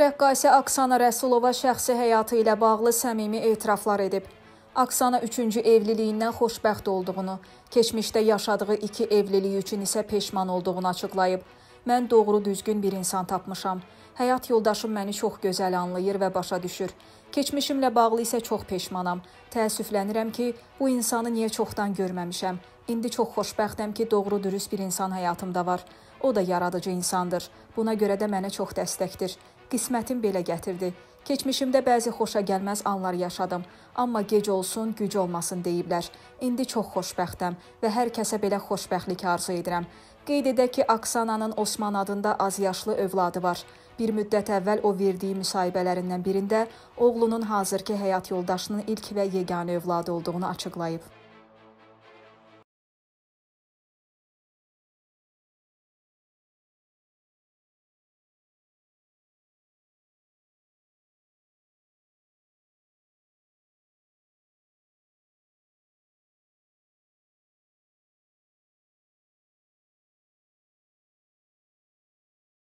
Rəqqasə Aksana Rəsulova şəxsi həyatı ilə bağlı səmimi etiraflar edib. Aksana üçüncü evliliyindən xoşbəxt olduğunu, keçmişdə yaşadığı iki evlilik üçün isə peşman olduğunu açıqlayıb. Mən doğru düzgün bir insan tapmışam. Həyat yoldaşım məni çox gözəl anlayır və başa düşür. Keçmişimlə bağlı isə çox peşmanam. Təəssüflənirəm ki, bu insanı niyə çoxdan görməmişəm. İndi çox xoşbəxtəm ki, doğru dürüst bir insan həyatımda var. O da yaradıcı insandır. Buna görə də mənə çox dəstəkdir. Qismətim belə gətirdi. Keçmişimdə bəzi xoşa gəlməz anlar yaşadım, amma gec olsun, güc olmasın deyiblər. İndi çox xoşbəxtəm və hər kəsə belə xoşbəxtlik arzu edirəm. Qeyd edək ki, Aksananın Osman adında azyaşlı övladı var. Bir müddət əvvəl o verdiyi müsahibələrindən birində oğlunun hazırki həyat yoldaşının ilk və yeganə övladı olduğunu açıqlayıb.